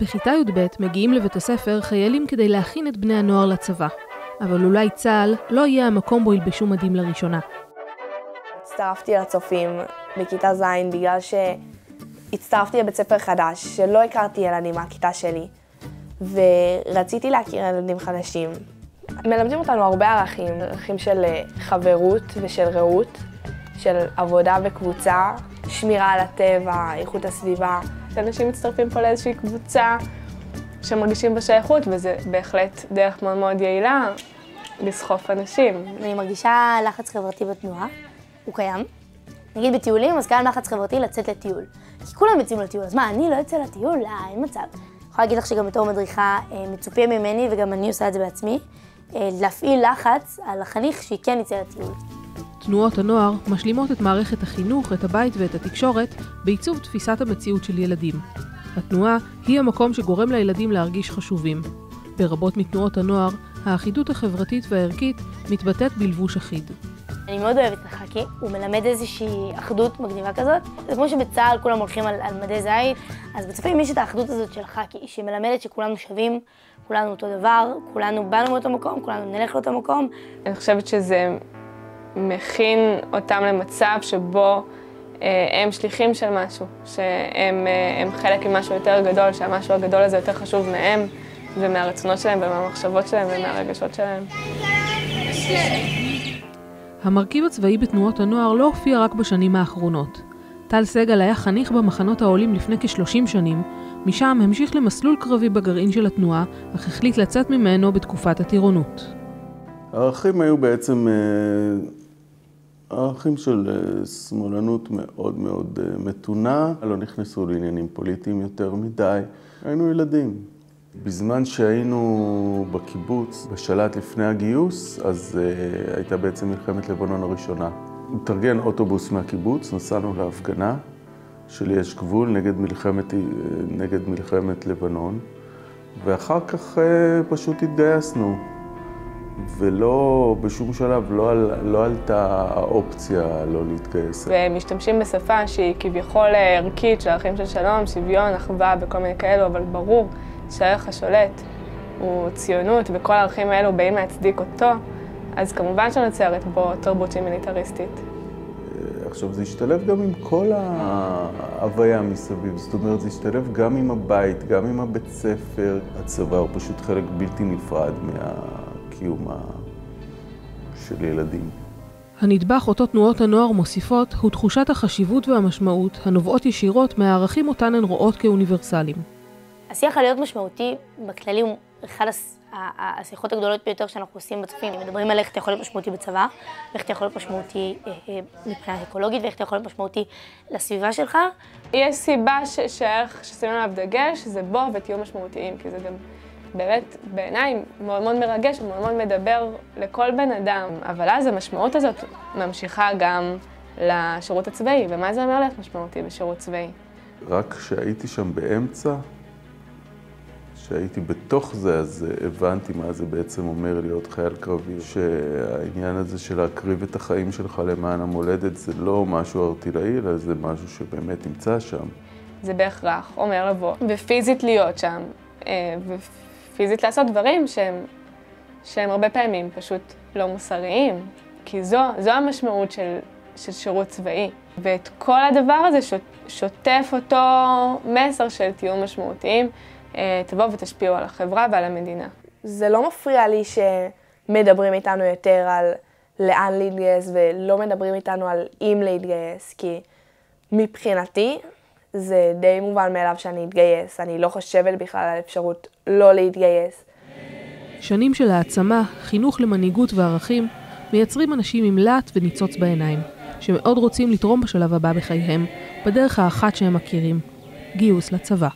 בכיתה י"ב מגיעים לבית הספר חיילים כדי להכין את בני הנוער לצבא. אבל אולי צה"ל לא יהיה המקום בו ילבשו מדים לראשונה. הצטרפתי לצופים בכיתה ז' בגלל שהצטרפתי לבית ספר חדש, שלא הכרתי ילדים מהכיתה שלי, ורציתי להכיר ילדים חדשים. מלמדים אותנו הרבה ערכים, ערכים של חברות ושל רעות, של עבודה וקבוצה, שמירה על הטבע, איכות הסביבה. אנשים מצטרפים פה לאיזושהי קבוצה שמרגישים בשייכות, וזה בהחלט דרך מאוד מאוד יעילה לסחוף אנשים. אני מרגישה לחץ חברתי בתנועה, הוא קיים. נגיד בטיולים, אז קיים לחץ חברתי לצאת לטיול. כי כולם יוצאים לטיול, אז מה, אני לא אצא לטיול? לא, אין מצב. יכולה להגיד לך שגם בתור מדריכה אה, מצופה ממני, וגם אני עושה את זה בעצמי, אה, להפעיל לחץ על החניך שהיא כן יצא לטיול. תנועות הנוער משלימות את מערכת החינוך, את הבית ואת התקשורת בעיצוב תפיסת המציאות של ילדים. התנועה היא המקום שגורם לילדים להרגיש חשובים. ברבות מתנועות הנוער, האחידות החברתית והערכית מתבטאת בלבוש אחיד. אני מאוד אוהבת את החאקי, הוא מלמד איזושהי אחדות מגניבה כזאת. זה כמו שבצה"ל כולם הולכים על, על מדי זית, אז בצופים יש את האחדות הזאת של החאקי, שמלמדת שכולנו שווים, כולנו אותו דבר, כולנו באנו מאותו מקום, כולנו נלך לאותו מקום. אני חושבת שזה מכין אותם למצב שבו אה, הם שליחים של משהו, שהם אה, חלק ממשהו יותר גדול, שהמשהו הגדול הזה יותר חשוב מהם ומהרצונות שלהם ומהמחשבות שלהם ומהרגשות שלהם. המרכיב הצבאי בתנועות הנוער לא הופיע רק בשנים האחרונות. טל סגל היה חניך במחנות העולים לפני כ-30 שנים, משם המשיך למסלול קרבי בגרעין של התנועה, אך החליט לצאת ממנו בתקופת הטירונות. הערכים היו בעצם אה, ערכים של אה, שמאלנות מאוד מאוד אה, מתונה, לא נכנסו לעניינים פוליטיים יותר מדי, היינו ילדים. בזמן שהיינו בקיבוץ, בשלט לפני הגיוס, אז uh, הייתה בעצם מלחמת לבנון הראשונה. התארגן אוטובוס מהקיבוץ, נסענו להפגנה של יש גבול נגד מלחמת, נגד מלחמת לבנון, ואחר כך uh, פשוט התגייסנו. ולא, בשום שלב לא, לא עלתה האופציה לא להתגייס. ומשתמשים בשפה שהיא כביכול ערכית, של ערכים של שלום, שוויון, אחווה וכל מיני כאלו, אבל ברור שהערך השולט הוא ציונות, וכל הערכים האלו באים להצדיק אותו, אז כמובן שנוצרת בו תרבות שהיא מיליטריסטית. עכשיו, זה השתלב גם עם כל ההוויה מסביב, זאת אומרת, זה השתלב גם עם הבית, גם עם הבית ספר. הצבא הוא פשוט חלק בלתי נפרד מה... קיומה של ילדים. הנדבך אותו תנועות הנוער מוסיפות הוא תחושת החשיבות והמשמעות הנובעות ישירות מהערכים אותן הן רואות כאוניברסליים. השיח על להיות משמעותי בכללי הוא אחד השיחות הגדולות ביותר שאנחנו עושים בצופים. מדברים על איך אתה יכול להיות משמעותי בצבא, ואיך אתה יכול להיות משמעותי אה, אה, מבחינה אקולוגית, ואיך אתה יכול להיות משמעותי לסביבה שלך. יש סיבה שהערך ששמים עליו דגש זה בוא ותהיו משמעותיים, כי זה גם באמת, בעיניי, מאוד מאוד מרגש ומאוד מאוד מדבר לכל בן אדם. אבל אז המשמעות הזאת ממשיכה גם לשירות הצבאי. ומה זה אומר להיות משמעותי בשירות צבאי? רק כשהייתי שם באמצע, כשהייתי בתוך זה, אז הבנתי מה זה בעצם אומר להיות חייל קרבי. שהעניין הזה של להקריב את החיים שלך למען המולדת זה לא משהו ארטילאי, אלא זה משהו שבאמת נמצא שם. זה בהכרח אומר לבוא ופיזית להיות שם, אה, פיזית לעשות דברים שהם, שהם הרבה פעמים פשוט לא מוסריים, כי זו, זו המשמעות של, של שירות צבאי. ואת כל הדבר הזה שוט, שוטף אותו מסר של תהיו משמעותיים, אה, תבואו ותשפיעו על החברה ועל המדינה. זה לא מפריע לי שמדברים איתנו יותר על לאן להתגייס ולא מדברים איתנו על אם להתגייס, כי מבחינתי זה די מובן מאליו שאני אתגייס, אני לא חושבת בכלל על אפשרות לא להתגייס. שנים של העצמה, חינוך למנהיגות וערכים, מייצרים אנשים עם להט וניצוץ בעיניים, שמאוד רוצים לתרום בשלב הבא בחייהם, בדרך האחת שהם מכירים, גיוס לצבא.